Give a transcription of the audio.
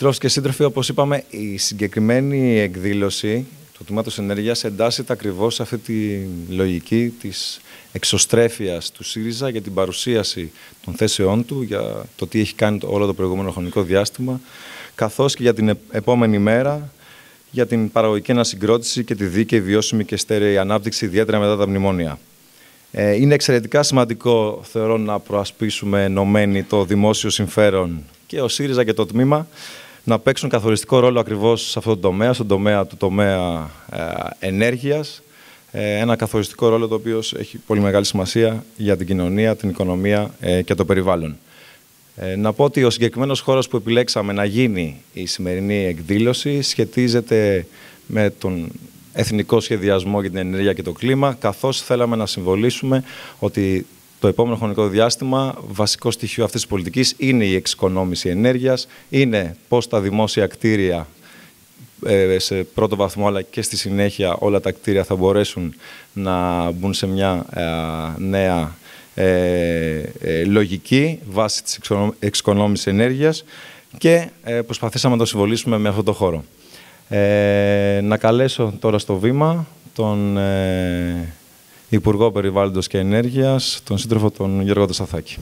Συντρόφοι και σύντροφοι, όπως είπαμε, η συγκεκριμένη εκδήλωση του Τμήματος Ενέργειας εντάσσεται ακριβώς σε αυτή τη λογική της εξωστρέφειας του ΣΥΡΙΖΑ για την παρουσίαση των θέσεών του, για το τι έχει κάνει όλο το προηγούμενο χρονικό διάστημα, καθώς και για την επόμενη μέρα, για την παραγωγική ανασυγκρότηση και τη δίκαιη, βιώσιμη και στέρεη ανάπτυξη, ιδιαίτερα μετά τα μνημόνια. Ε, είναι εξαιρετικά σημαντικό, θεωρώ, να προασπίσουμε ενωμένοι το δημόσιο συμφέρον και ο ΣΥΡΙΖΑ και το τμήμα να παίξουν καθοριστικό ρόλο ακριβώς σε αυτό το τομέα, στον τομέα του τομέα ε, ενέργειας. Ε, ένα καθοριστικό ρόλο το οποίο έχει πολύ μεγάλη σημασία για την κοινωνία, την οικονομία ε, και το περιβάλλον. Ε, να πω ότι ο συγκεκριμένος χώρος που επιλέξαμε να γίνει η σημερινή εκδήλωση σχετίζεται με τον εθνικό σχεδιασμό για την ενέργεια και το κλίμα, καθώς θέλαμε να συμβολήσουμε ότι το επόμενο χρονικό διάστημα βασικό στοιχείο αυτής της πολιτικής είναι η εξοικονόμηση ενέργειας, είναι πώς τα δημόσια κτίρια ε, σε πρώτο βαθμό αλλά και στη συνέχεια όλα τα κτίρια θα μπορέσουν να μπουν σε μια ε, νέα ε, λογική βάση της εξοικονόμησης ενέργειας και προσπαθήσαμε να το συμβολήσουμε με αυτό το χώρο. να καλέσω τώρα στο βήμα τον Υπουργό Περιβάλλοντος και Ενέργειας, τον σύντροφο τον Γιώργο Τασταθάκη.